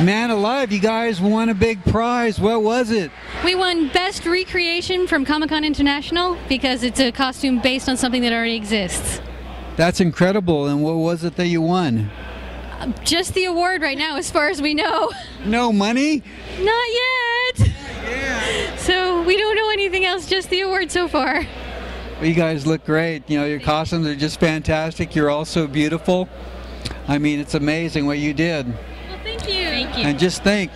Man alive, you guys won a big prize. What was it? We won Best Recreation from Comic Con International because it's a costume based on something that already exists. That's incredible. And what was it that you won? Just the award right now, as far as we know. No money? Not yet. So we don't know anything else, just the award so far. Well, you guys look great. You know, your costumes are just fantastic. You're all so beautiful. I mean, it's amazing what you did. Thank you. And just think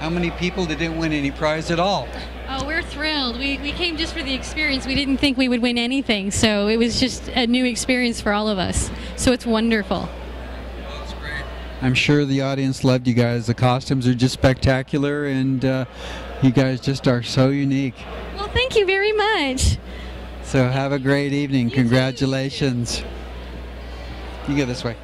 how many people that didn't win any prize at all. Oh, we're thrilled. We, we came just for the experience. We didn't think we would win anything, so it was just a new experience for all of us. So it's wonderful. I'm sure the audience loved you guys. The costumes are just spectacular, and uh, you guys just are so unique. Well, thank you very much. So have a great evening. Congratulations. You go this way.